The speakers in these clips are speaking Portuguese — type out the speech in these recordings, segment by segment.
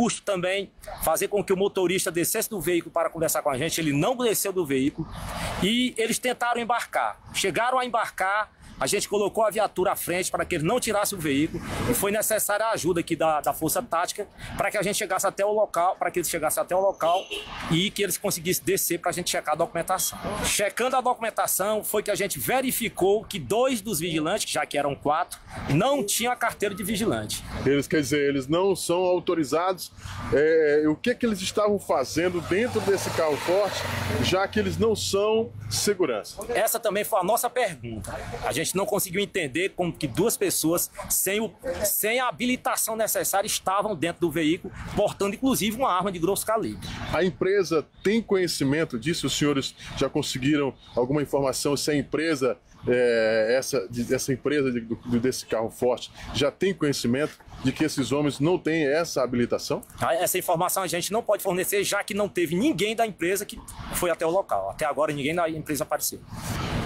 custo também fazer com que o motorista descesse do veículo para conversar com a gente. Ele não desceu do veículo e eles tentaram embarcar. Chegaram a embarcar, a gente colocou a viatura à frente para que ele não tirasse o veículo e foi necessária a ajuda aqui da, da Força Tática para que a gente chegasse até o local, para que eles chegassem até o local e que eles conseguissem descer para a gente checar a documentação. Checando a documentação, foi que a gente verificou que dois dos vigilantes, já que eram quatro, não tinham a carteira de vigilante. Eles, quer dizer, eles não são autorizados. É, o que, que eles estavam fazendo dentro desse carro forte, já que eles não são segurança? Essa também foi a nossa pergunta. A gente não conseguiu entender como que duas pessoas sem, o, sem a habilitação necessária estavam dentro do veículo, portando inclusive uma arma de grosso calibre. A empresa tem conhecimento disso? Os senhores já conseguiram alguma informação se a empresa é, essa, essa empresa de, desse carro forte já tem conhecimento de que esses homens não têm essa habilitação? Ah, essa informação a gente não pode fornecer, já que não teve ninguém da empresa que foi até o local. Até agora ninguém da empresa apareceu.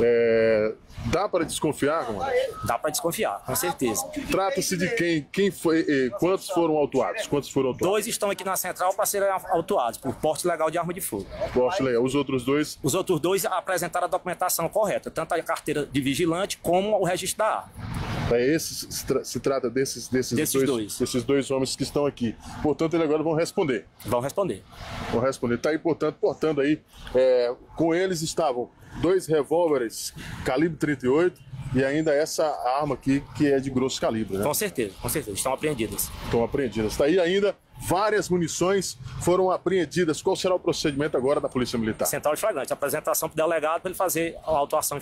É, dá para desconfiar, comandante? Dá para desconfiar, com certeza. Trata-se de quem? Quem foi? Quantos foram autuados? Quantos foram autuados? Dois estão aqui na central para serem autuados por porte legal de arma de fogo. Porte legal. Os outros dois? Os outros dois apresentaram a documentação correta, tanto a carteira de vigilante como o registro da arma. É, esse, se, tra se, trata desses, desses, desses dois, dois. desses dois homens que estão aqui. Portanto, eles agora vão responder. Vão responder. Vão responder. Está aí, portanto, portando aí. É, com eles estavam dois revólveres calibre 38 e ainda essa arma aqui que é de grosso calibre. Né? Com certeza, com certeza. Estão apreendidas. Estão apreendidas. Está aí ainda várias munições foram apreendidas. Qual será o procedimento agora da Polícia Militar? Central de flagrante. Apresentação para o delegado para ele fazer a autuação.